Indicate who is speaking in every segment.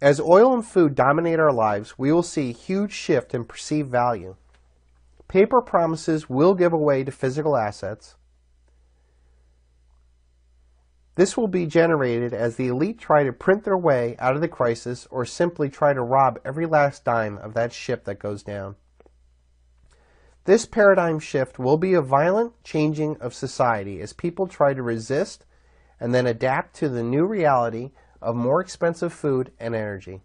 Speaker 1: As oil and food dominate our lives, we will see a huge shift in perceived value. Paper promises will give away to physical assets. This will be generated as the elite try to print their way out of the crisis or simply try to rob every last dime of that ship that goes down. This paradigm shift will be a violent changing of society as people try to resist and then adapt to the new reality of more expensive food and energy.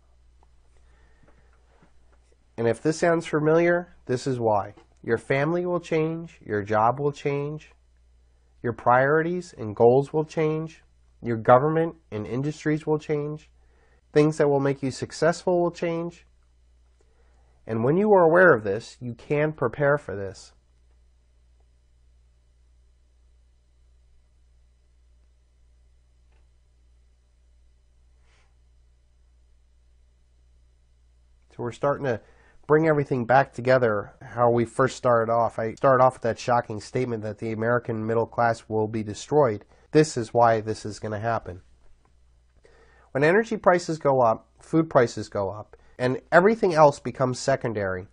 Speaker 1: And if this sounds familiar, this is why. Your family will change, your job will change, your priorities and goals will change, your government and industries will change, things that will make you successful will change. And when you are aware of this, you can prepare for this. We're starting to bring everything back together how we first started off. I started off with that shocking statement that the American middle class will be destroyed. This is why this is going to happen. When energy prices go up, food prices go up, and everything else becomes secondary.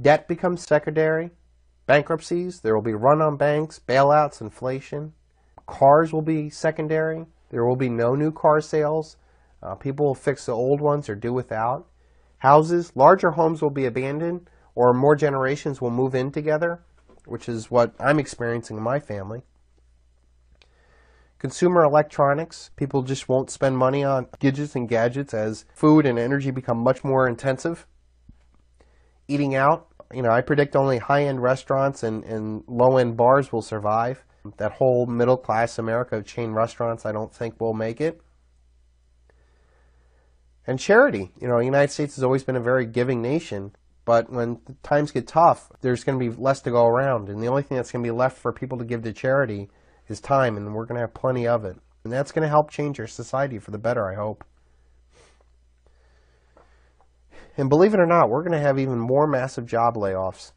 Speaker 1: Debt becomes secondary. Bankruptcies, there will be run on banks, bailouts, inflation. Cars will be secondary. There will be no new car sales. Uh, people will fix the old ones or do without. Houses, larger homes will be abandoned or more generations will move in together, which is what I'm experiencing in my family. Consumer electronics, people just won't spend money on gadgets and gadgets as food and energy become much more intensive. Eating out, you know, I predict only high-end restaurants and, and low-end bars will survive. That whole middle-class America of chain restaurants I don't think will make it and charity. You know, the United States has always been a very giving nation, but when times get tough, there's going to be less to go around, and the only thing that's going to be left for people to give to charity is time, and we're going to have plenty of it. And that's going to help change our society for the better, I hope. And believe it or not, we're going to have even more massive job layoffs.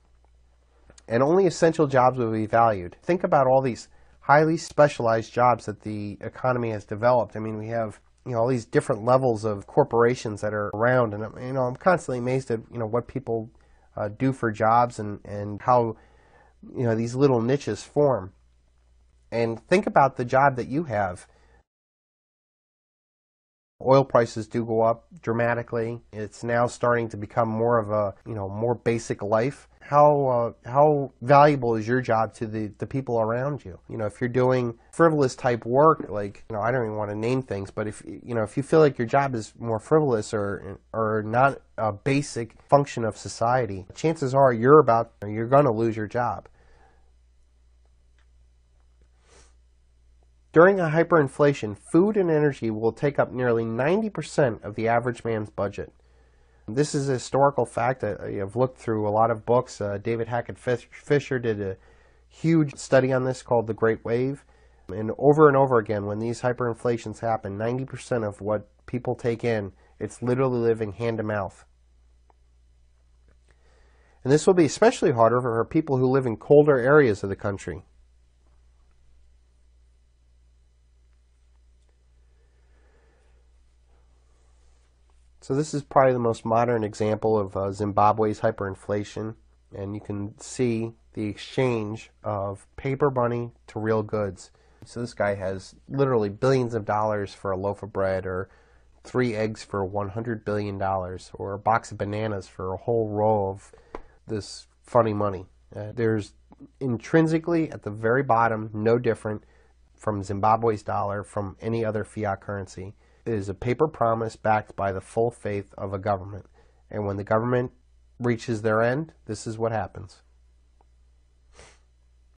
Speaker 1: And only essential jobs will be valued. Think about all these highly specialized jobs that the economy has developed. I mean, we have you know all these different levels of corporations that are around, and you know I'm constantly amazed at you know what people uh, do for jobs and and how you know these little niches form. And think about the job that you have. Oil prices do go up dramatically. It's now starting to become more of a you know more basic life how uh, how valuable is your job to the, the people around you? You know, if you're doing frivolous type work, like you know, I don't even want to name things, but if you know, if you feel like your job is more frivolous or or not a basic function of society, chances are you're about you're going to lose your job. During a hyperinflation, food and energy will take up nearly 90% of the average man's budget. This is a historical fact. I've looked through a lot of books. Uh, David Hackett Fischer did a huge study on this called The Great Wave. And over and over again, when these hyperinflations happen, 90% of what people take in, it's literally living hand to mouth. And this will be especially harder for people who live in colder areas of the country. So this is probably the most modern example of uh, Zimbabwe's hyperinflation. And you can see the exchange of paper money to real goods. So this guy has literally billions of dollars for a loaf of bread or three eggs for $100 billion or a box of bananas for a whole row of this funny money. Uh, there's intrinsically at the very bottom no different from Zimbabwe's dollar from any other fiat currency is a paper promise backed by the full faith of a government. And when the government reaches their end, this is what happens.